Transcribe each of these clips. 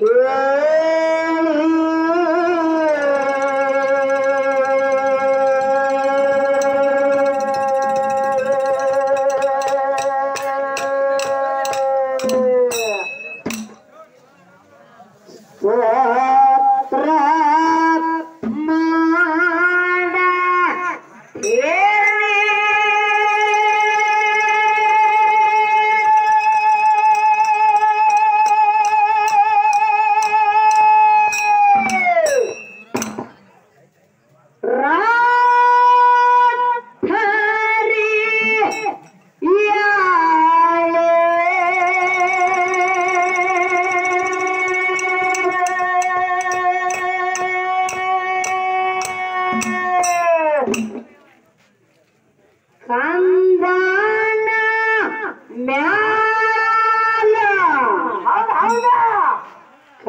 Yeah.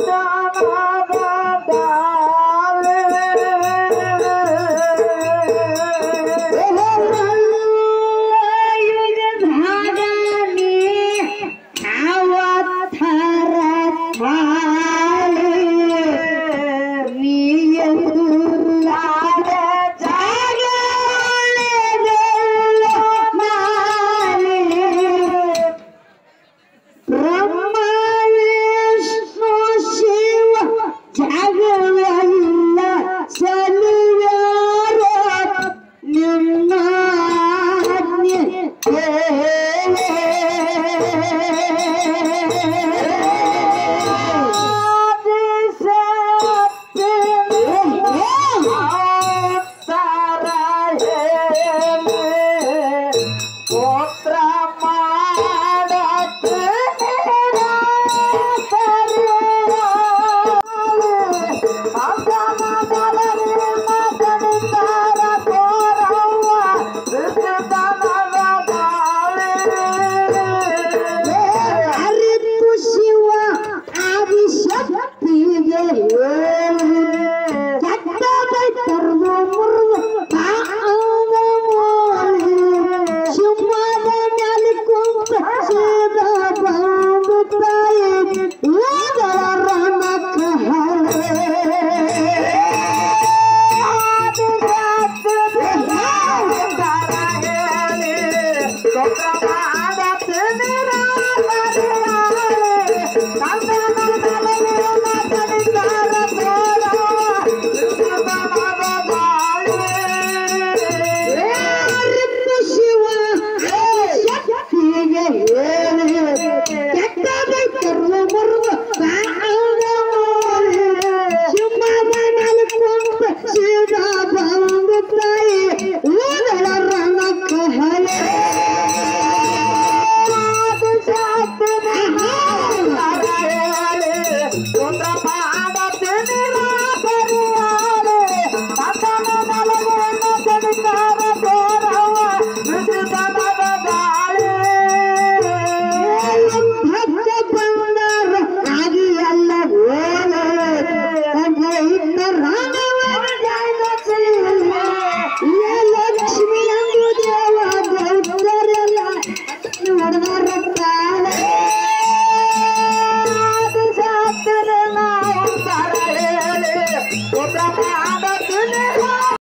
안녕.